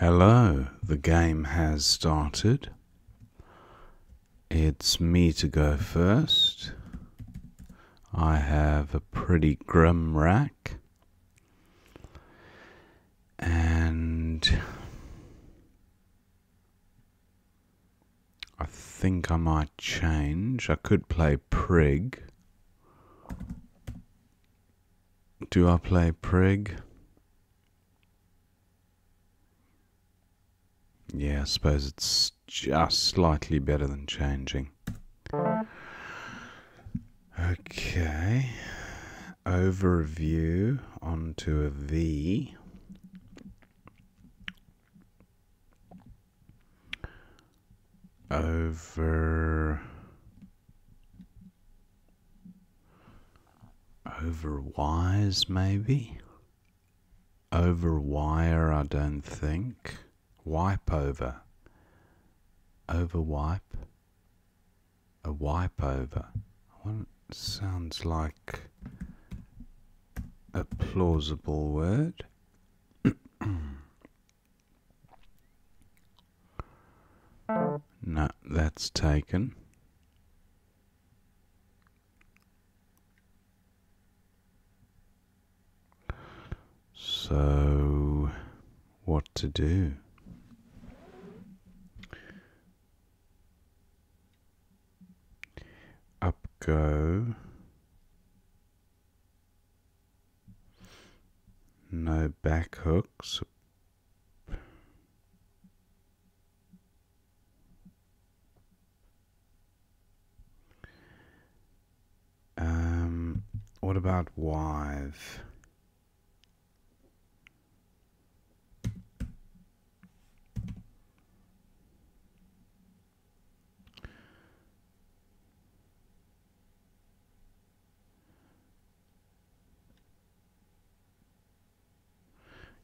Hello, the game has started. It's me to go first. I have a pretty grim rack. And I think I might change. I could play Prig. Do I play Prig? Yeah, I suppose it's just slightly better than changing. Okay. Overview onto a V. Over. Over wires, maybe? Over wire, I don't think wipe over, over wipe, a wipe over. One sounds like a plausible word. no, that's taken. So, what to do? Go. No back hooks um, what about wive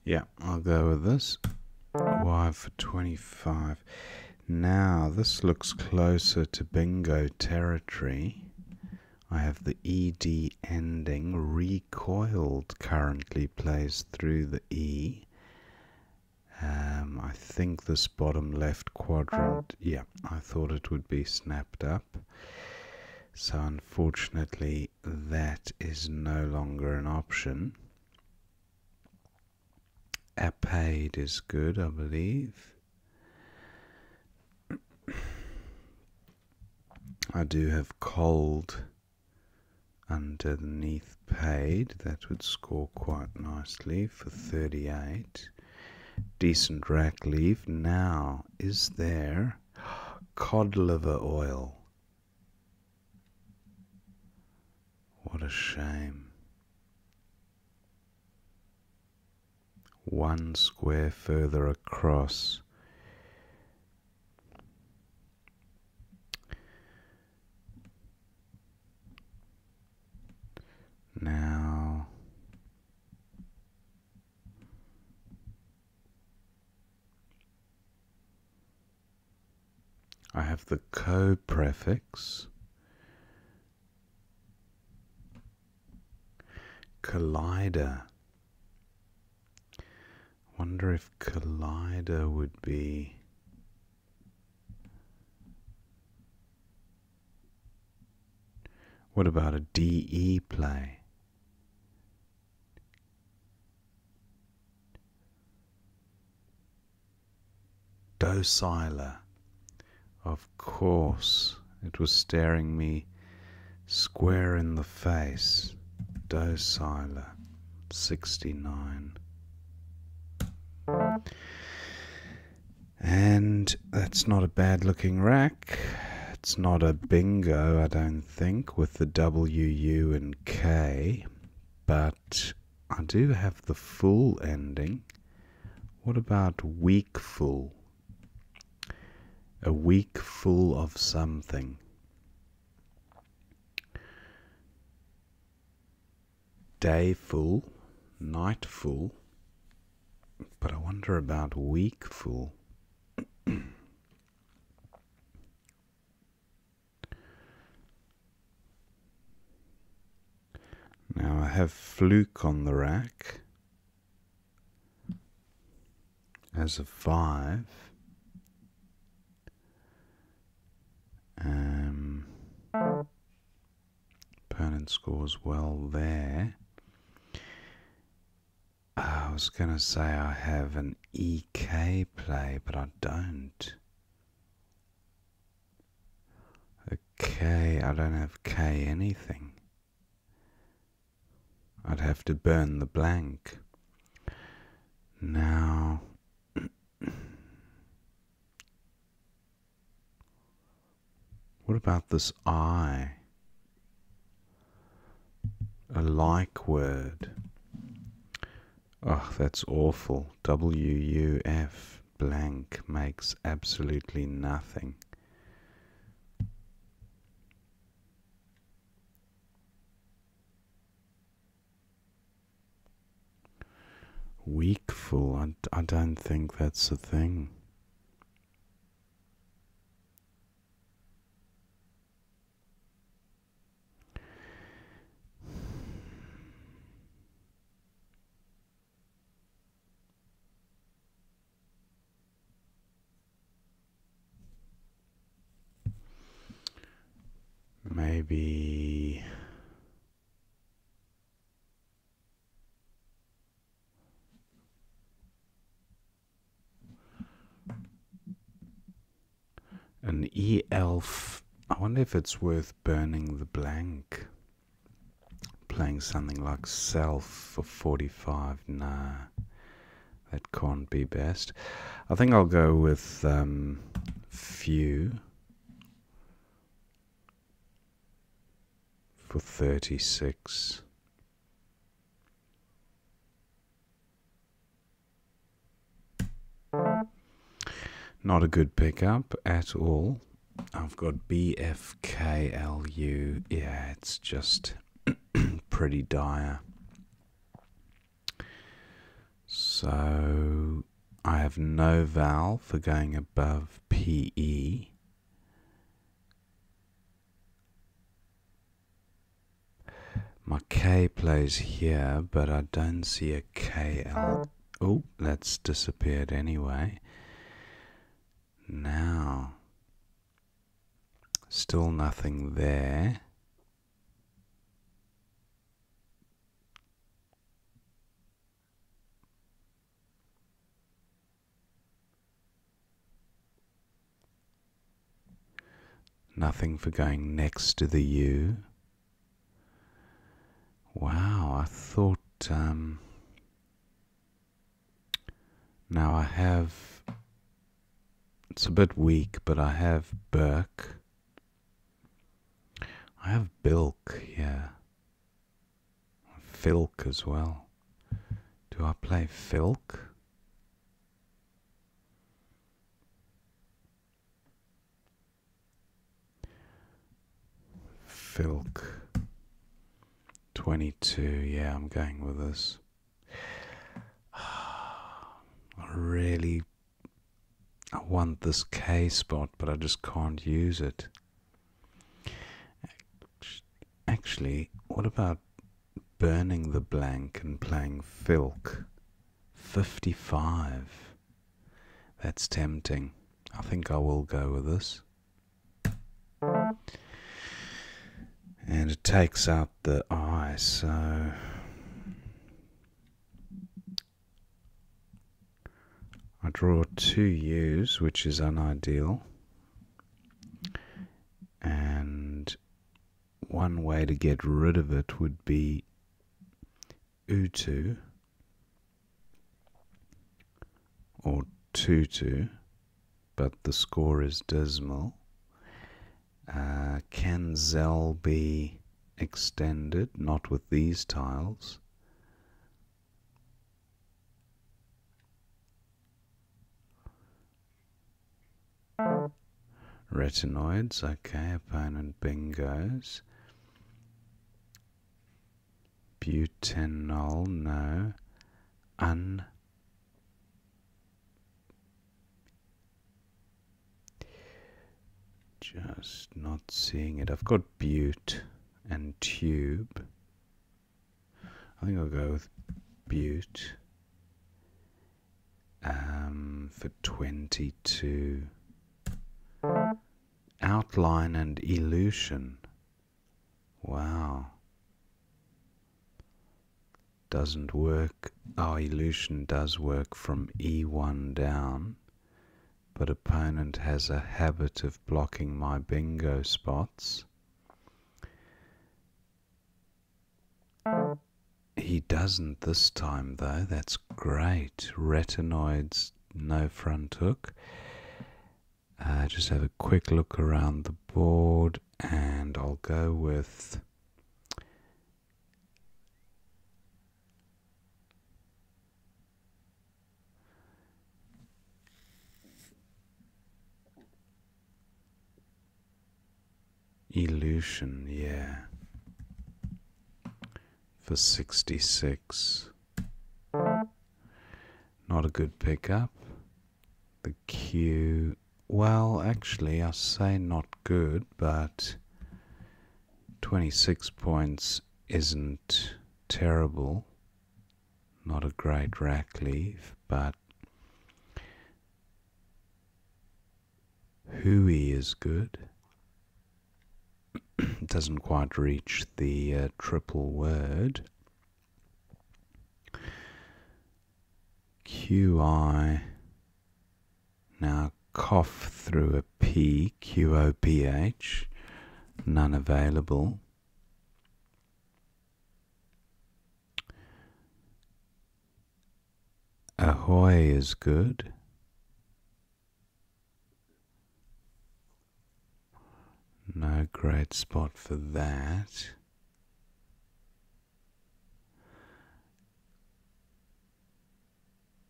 Yeah, I'll go with this. Y for 25. Now, this looks closer to bingo territory. I have the ED ending. Recoiled currently plays through the E. Um, I think this bottom left quadrant, yeah, I thought it would be snapped up. So unfortunately, that is no longer an option. Apaid is good, I believe. I do have cold underneath paid. That would score quite nicely for 38. Decent rack leaf. Now, is there cod liver oil? What a shame. One square further across. Now, I have the co prefix. Collider. Wonder if Collider would be. What about a DE play? Dociler. Of course, it was staring me square in the face. Dociler. 69. And that's not a bad looking rack. It's not a bingo, I don't think, with the W, U, and K. But I do have the full ending. What about week full? A week full of something. Day full, night full. But I wonder about weak fool. now I have fluke on the rack. as a 5. Um, opponent scores well there. I was going to say I have an EK play, but I don't. Okay, I don't have K anything. I'd have to burn the blank. Now, what about this I? A like word. Oh, that's awful. WUF blank makes absolutely nothing. Weakful, I, I don't think that's a thing. Maybe an E elf. I wonder if it's worth burning the blank. Playing something like self for 45. Nah, that can't be best. I think I'll go with um, few. For 36. Not a good pickup at all. I've got BFKLU. Yeah, it's just pretty dire. So I have no val for going above PE. My K plays here, but I don't see a KL. Oh, that's disappeared anyway. Now, still nothing there. Nothing for going next to the U. Wow, I thought. Um, now I have. It's a bit weak, but I have Burke. I have Bilk here. Filk as well. Do I play Filk? Filk. 22, yeah, I'm going with this. I really I want this K spot, but I just can't use it. Actually, what about burning the blank and playing Filk? 55. That's tempting. I think I will go with this. And it takes out the eye so. I draw two U's which is unideal. And one way to get rid of it would be Utu or Tutu but the score is dismal uh, can Zell be extended? Not with these tiles. Retinoids, okay, opponent bingos. Butanol, no. Un Just not seeing it. I've got Butte and Tube. I think I'll go with Butte. Um, for 22. Outline and illusion. Wow. Doesn't work. Our illusion does work from E1 down, but opponent has a habit of blocking my bingo spots. He doesn't this time though, that's great. Retinoids, no front hook. Uh, just have a quick look around the board and I'll go with Illusion, yeah. For 66. Not a good pickup. The Q, well, actually, I say not good, but 26 points isn't terrible. Not a great rack leave, but Hui is good. doesn't quite reach the uh, triple word. QI now cough through a P, QOPH, none available. Ahoy is good. No great spot for that.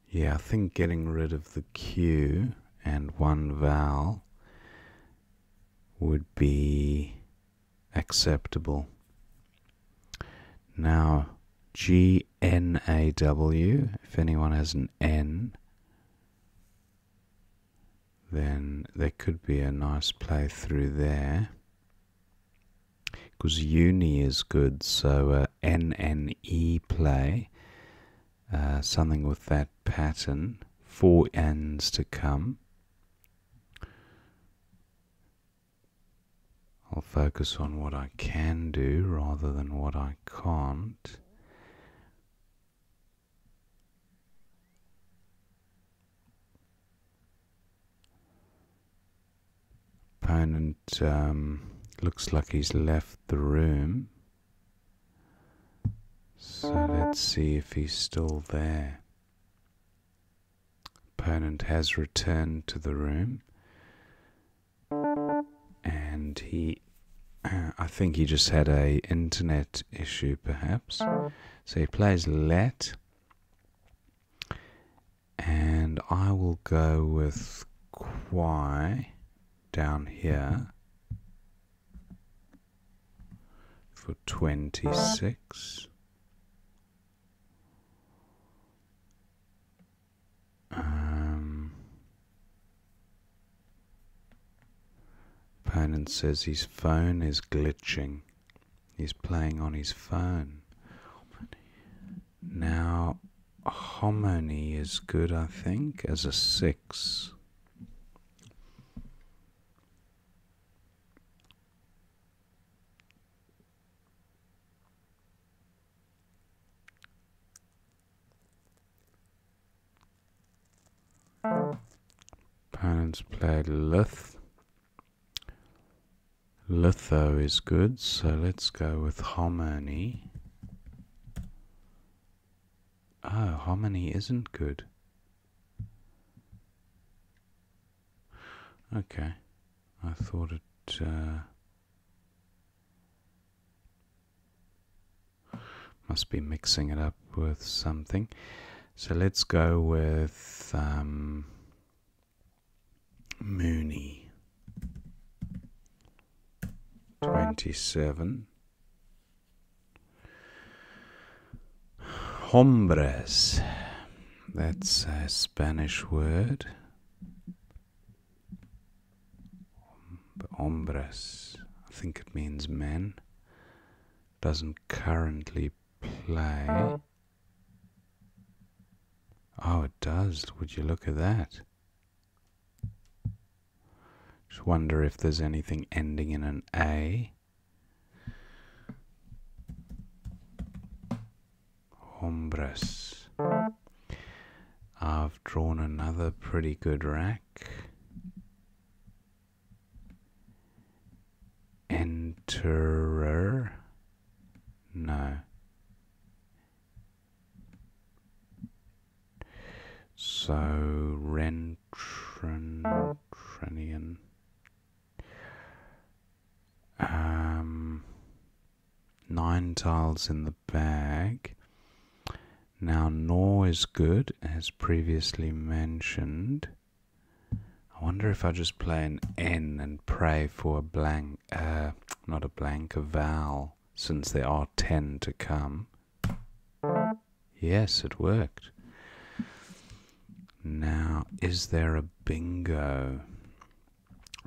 Yeah, I think getting rid of the Q and one vowel would be acceptable. Now, G N A W, if anyone has an N, then there could be a nice play through there. Because uni is good, so uh, NNE play, uh, something with that pattern, four N's to come. I'll focus on what I can do rather than what I can't. opponent um, looks like he's left the room. So let's see if he's still there. Opponent has returned to the room. And he, I think he just had a internet issue perhaps. So he plays let. And I will go with Quai down here for 26. Um, opponent says his phone is glitching. He's playing on his phone. Now, harmony is good, I think, as a 6. Opponents played Lith. Litho is good, so let's go with Harmony. Oh, Harmony isn't good. Okay, I thought it. Uh, must be mixing it up with something. So let's go with um, Mooney. 27. Hombres. That's a Spanish word. Hombres. I think it means men. Doesn't currently play. Oh, it does. Would you look at that? Just wonder if there's anything ending in an A. Hombres. I've drawn another pretty good rack. Enterer. No. So Rentranian. Nine tiles in the bag. Now Nor is good, as previously mentioned. I wonder if I just play an N and pray for a blank, uh, not a blank, a vowel, since there are ten to come. Yes, it worked. Now, is there a bingo?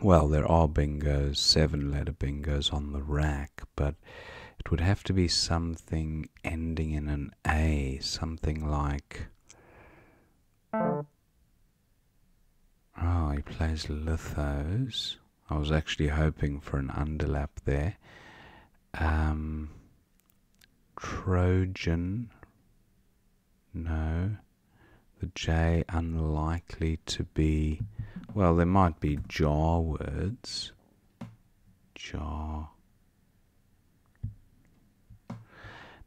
Well, there are bingos, seven letter bingos on the rack, but it would have to be something ending in an A, something like. Oh, he plays lithos. I was actually hoping for an underlap there. Um, Trojan. No the J unlikely to be, well, there might be jaw words. Jaw.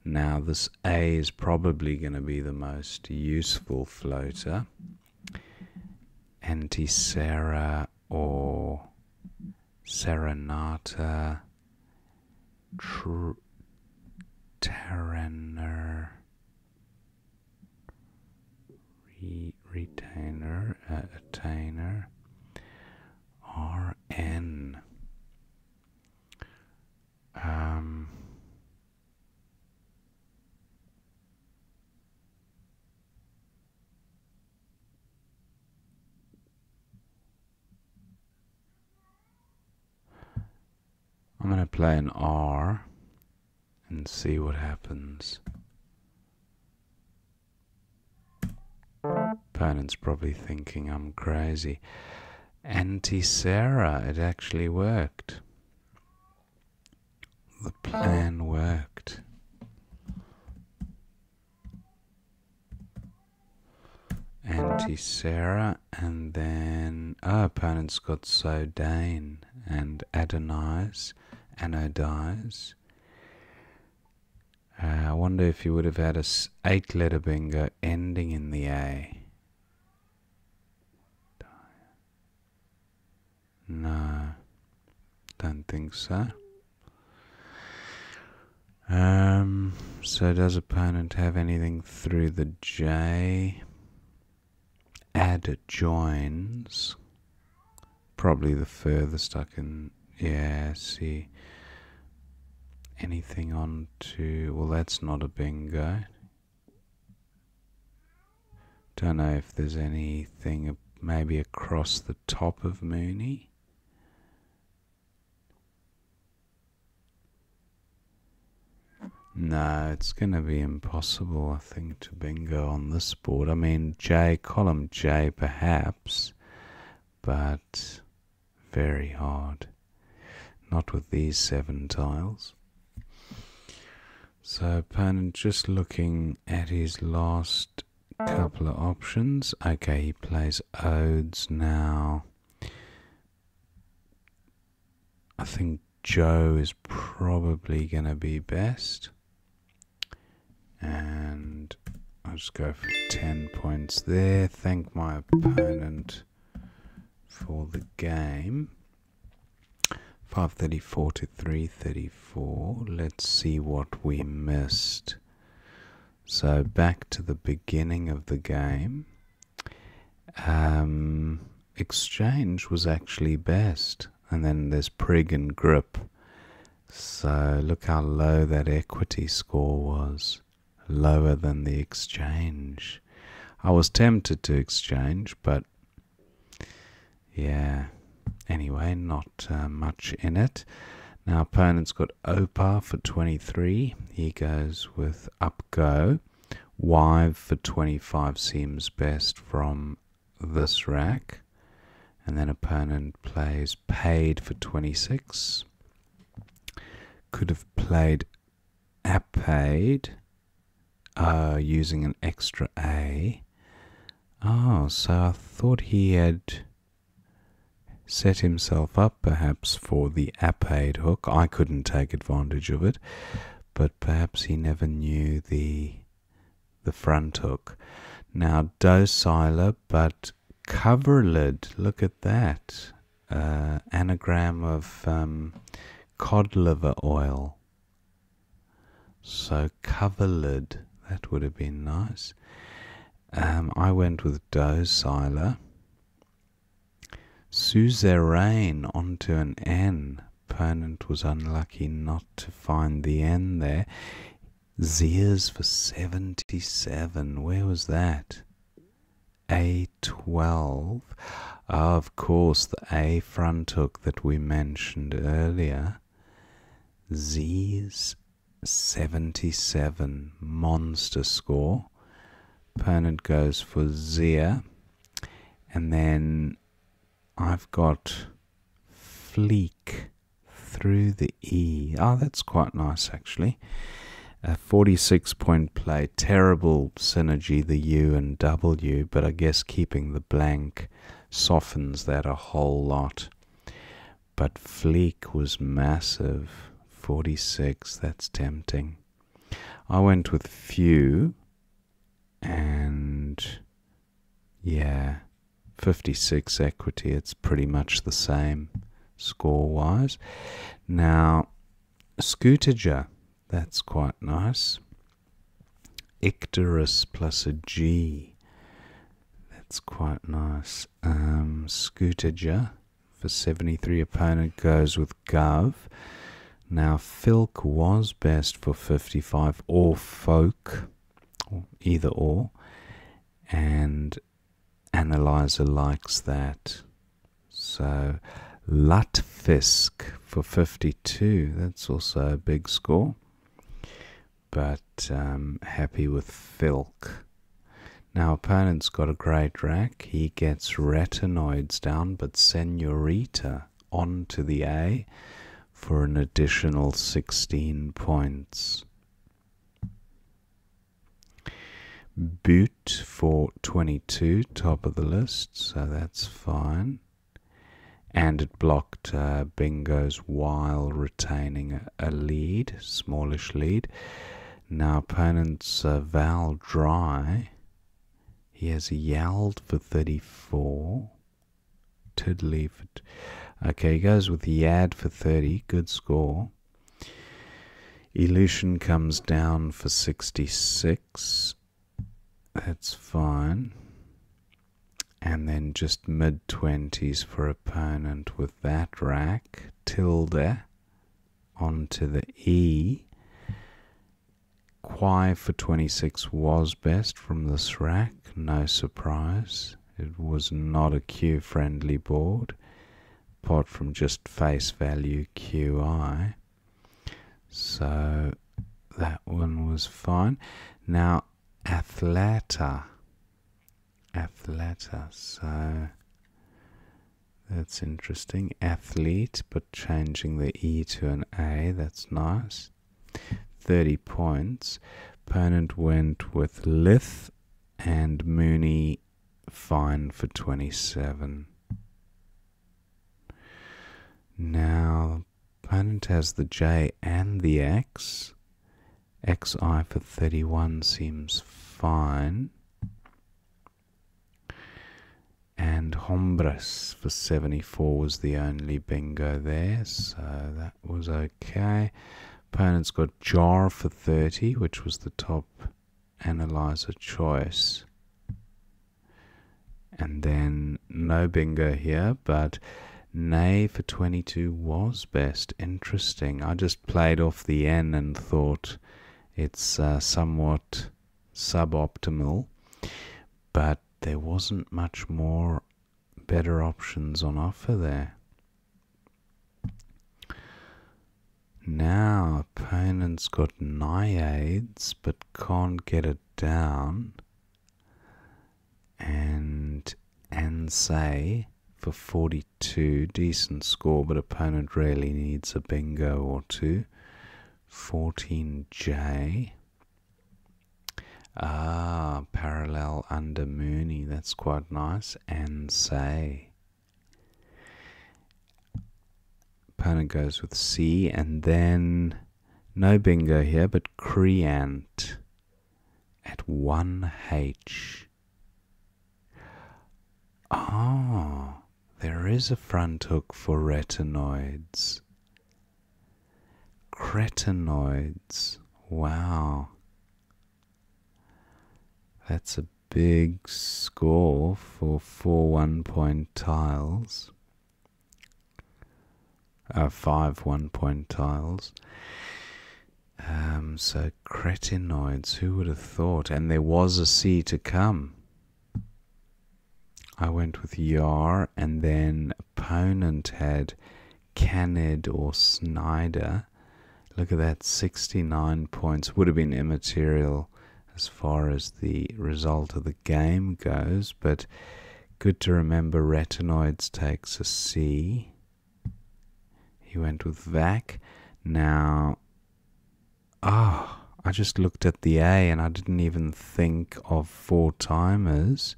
Now, this A is probably going to be the most useful floater. Antisera or Serenata. Tr- re retainer, uh, attainer, RN. Um, I'm going to play an R and see what happens. Opponent's probably thinking I'm crazy. Antisera, it actually worked. The plan worked. Antisera, and then, oh, opponent's got Sodane and Adonize, Anodize. Uh, I wonder if you would have had a eight letter bingo ending in the A. No, don't think so. Um, so does opponent have anything through the J? Add joins. Probably the furthest I can, yeah, see anything on to, well, that's not a bingo. Don't know if there's anything maybe across the top of Mooney. No, it's going to be impossible, I think, to bingo on this board. I mean, J, column J perhaps, but very hard. Not with these seven tiles. So opponent just looking at his last couple of options. Okay, he plays odes now. I think Joe is probably going to be best. And I'll just go for 10 points there. Thank my opponent for the game. 534 to 334. Let's see what we missed. So back to the beginning of the game. Um, exchange was actually best. And then there's prig and grip. So look how low that equity score was. Lower than the exchange. I was tempted to exchange, but yeah. Anyway, not uh, much in it. Now, opponent's got Opar for 23. He goes with up go. Wive for 25 seems best from this rack. And then opponent plays paid for 26. Could have played paid uh, using an extra A. Oh, so I thought he had set himself up perhaps for the apaid hook. I couldn't take advantage of it, but perhaps he never knew the the front hook. Now docile, but coverlid. Look at that. Uh, anagram of um, cod liver oil. So coverlid. That would have been nice. Um, I went with docile. Suzerain onto an N. Opponent was unlucky not to find the N there. Zeers for 77. Where was that? A12. Oh, ah, of course, the A front hook that we mentioned earlier. Z's 77. Monster score. Opponent goes for Zia. And then I've got fleek through the E. Oh, that's quite nice actually. A 46 point play, terrible synergy, the U and W, but I guess keeping the blank softens that a whole lot. But fleek was massive, 46, that's tempting. I went with few, and yeah, 56 equity, it's pretty much the same score wise. Now, Scootager, that's quite nice. Icterus plus a G, that's quite nice. Um, for 73, opponent goes with Gov. Now, Filk was best for 55, or Folk, either or. And analyzer likes that. So Lutfisk for 52, that's also a big score. But um, happy with Filk. Now, opponent's got a great rack. He gets retinoids down, but Senorita onto the A for an additional 16 points. Boot for 22, top of the list, so that's fine. And it blocked uh, Bingo's while retaining a, lead, smallish lead. Now, opponent's uh, Val Dry. He has Yald for 34. Tiddly for. Okay, he goes with Yad for 30. Good score. Illusion comes down for 66. That's fine. And then just mid 20s for opponent with that rack. Tilde onto the E. Quai for 26 was best from this rack, no surprise. It was not a Q friendly board, apart from just face value QI. So that one was fine. Now Athleta. Athleta. So that's interesting. Athlete, but changing the E to an A. That's nice. 30 points. Opponent went with Lith and Mooney fine for 27. Now, opponent has the J and the X. XI for 31 seems fine. And Hombres for 74 was the only bingo there, so that was okay. Opponent's got Jar for 30, which was the top analyzer choice. And then no bingo here, but Nay for 22 was best. Interesting. I just played off the N and thought it's uh, somewhat suboptimal, but there wasn't much more better options on offer there. Now, opponent's got naiades but can't get it down. And Ansei for 42. Decent score, but opponent really needs a bingo or two. 14J. Ah, parallel under Mooney. That's quite nice. And say. Opponent goes with C, and then no bingo here, but Creant at 1H. Ah, there is a front hook for retinoids. Cretinoids. Wow. That's a big score for four one point tiles. Uh, five one point tiles. Um, so cretinoids, who would have thought? And there was a C to come. I went with Yar, and then opponent had Canid or Snyder. Look at that, 69 points. Would have been immaterial as far as the result of the game goes, but good to remember retinoids takes a C. He went with VAC. Now, ah, oh, I just looked at the A and I didn't even think of four timers.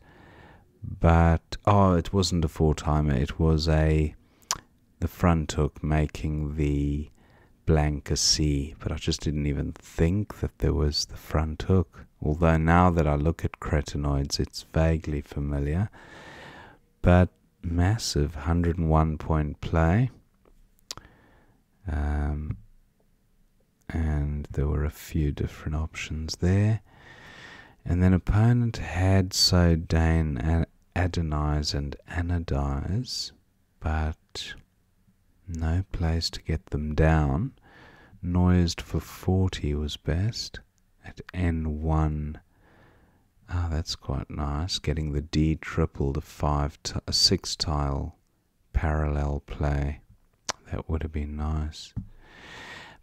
But, oh, it wasn't a four timer, it was a the front hook making the blank a C, but I just didn't even think that there was the front hook. Although now that I look at cretinoids, it's vaguely familiar. But massive 101 point play. Um, and there were a few different options there. And then opponent had so Sodane, Adonize, and Anodize, but no place to get them down. Noised for 40 was best at N1. Ah, that's quite nice. Getting the D triple to five, a six tile parallel play. That would have been nice.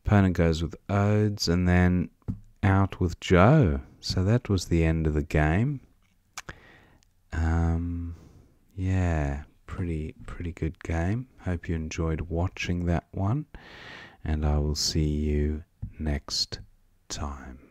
Opponent goes with Odes and then out with Joe. So that was the end of the game. Um, yeah, pretty pretty good game. Hope you enjoyed watching that one, and I will see you next time.